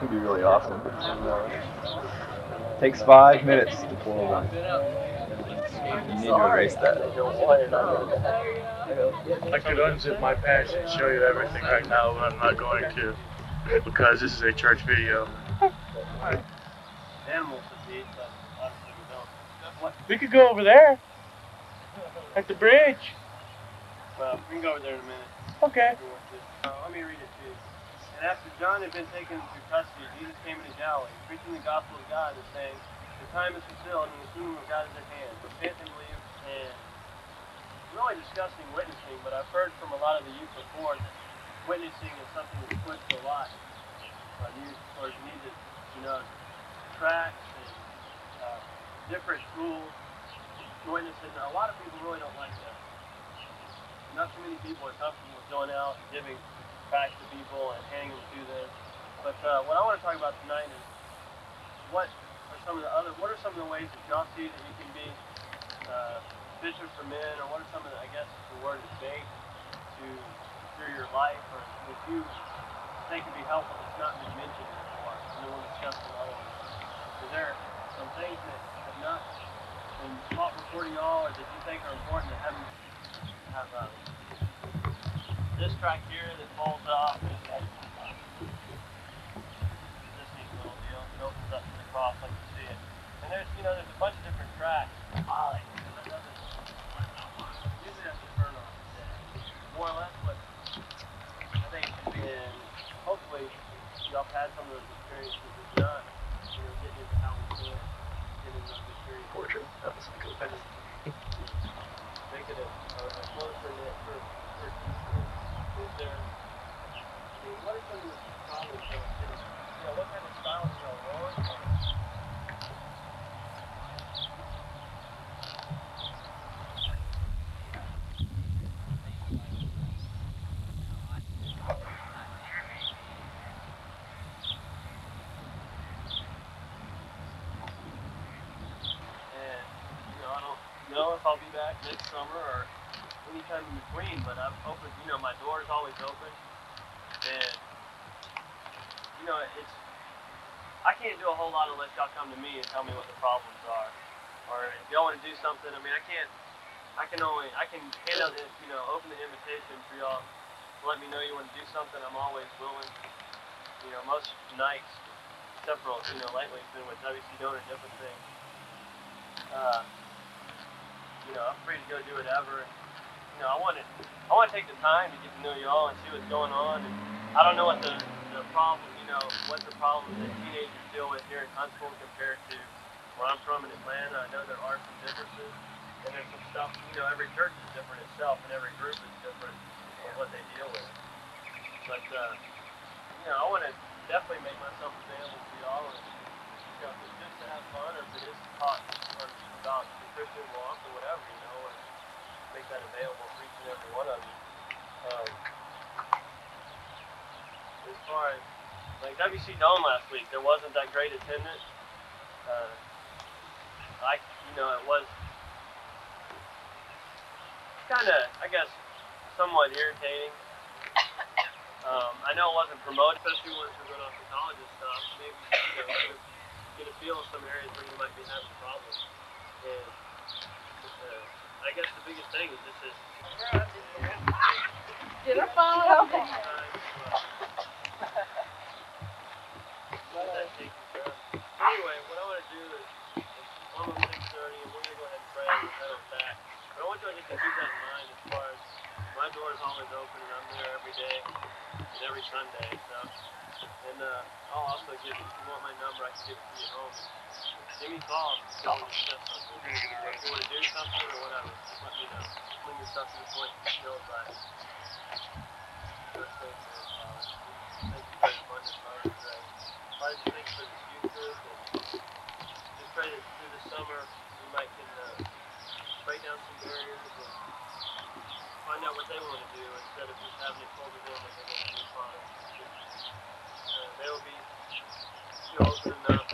It'd be really awesome. Takes five minutes to pull one. You need to erase that. I could unzip my pants and show you everything right now, but I'm not going to because this is a church video. Animals to feed, but obviously we don't. What? We could go over there at the bridge. Well, we can go over there in a minute. Okay. if you want to. Uh, let me read it to you. And after John had been taken into custody, Jesus came into Galilee, preaching the gospel of God and saying, The time is fulfilled and the kingdom of God is at hand. Repent and believe. And we're only discussing witnessing, but I've heard from a lot of the youth before that witnessing is something that's pushed a lot. Uh, you, or you need to, you know, tracts and uh, different tools to witness. And a lot of people really don't like that. Not too many people are comfortable with going out and giving tracts to people and handing them to them. But uh, what I want to talk about tonight is what are some of the other, what are some of the ways that y'all see that you can be uh, fishers for men, or what are some of the, I guess the word is bait to through your life, or that you think would be helpful that's not been mentioned before, and then we'll discuss some other ones. Is there some things that have not been taught before to y'all, or that you think are important that haven't have uh, this tract here that folds off? This neat little deal. It up to the like you see it. And there's, you know, there's a bunch of different tracts. Ollie. Usually that's the turn off. More or less I think and hopefully y'all had some of those experiences with John, you know, getting into how we do it, getting those experiences. Portrait. That was a good one. Make it a, a, a closer knit for, for Is there, I mean, what are some of the problems that, you know, what kind of styles y'all want? And, you know, I don't know if I'll be back next summer or anytime in between, but I'm open, you know, my door is always open. And, you know, it's, I can't do a whole lot unless y'all come to me and tell me what the problems are. Or if y'all want to do something, I mean, I can't, I can only, I can hand out, the, you know, open the invitation for y'all let me know you want to do something. I'm always willing. You know, most nights, for, you know, lately it's been with WC Donor, different things. Uh, you know, I'm free to go do whatever. You know, I want to, I want to take the time to get to know y'all and see what's going on. And I don't know what the, the problem, know, what the problems that teenagers deal with here in Huntsville compared to where I'm from in Atlanta. I know there are some differences, and there's some stuff. You know, every church is different itself, and every group is different on what they deal with. But uh, you know, I want to definitely make myself available to y'all. And, you know, if it's just to have fun, or if it is to talk or about the Christian walk or whatever, you know, and make that available for each and every one of you. Um, as far as like WC Dome last week, there wasn't that great attendance. Uh, I, you know, it was kind of, I guess, somewhat irritating. Um, I know it wasn't promoted, especially once you're going off to college and stuff. Maybe you know, get, a, feel of some areas where you might be having problems. And uh, I guess the biggest thing is just is Get her phone open. time to uh, get that taken care of. Anyway, what I want to do is it's almost 6:30, and we're gonna go ahead and pray and head on back. But I want you all just to keep that in mind as far as my door is always open, and I'm there every day and every Sunday. So, and uh, I'll also give you, if you want my number, I can give it to you at home. Give me a call. if you want to discuss something. If you want to do something or whatever, just let me know. Bring yourself to the point you feel it. First thing is, uh, thank you very much, just thank you for youth group, and just pray that through the summer we might can uh, break down some barriers and find out what they want to do instead of just having it told to them what they want to do, Father. Uh, they will be you know, open enough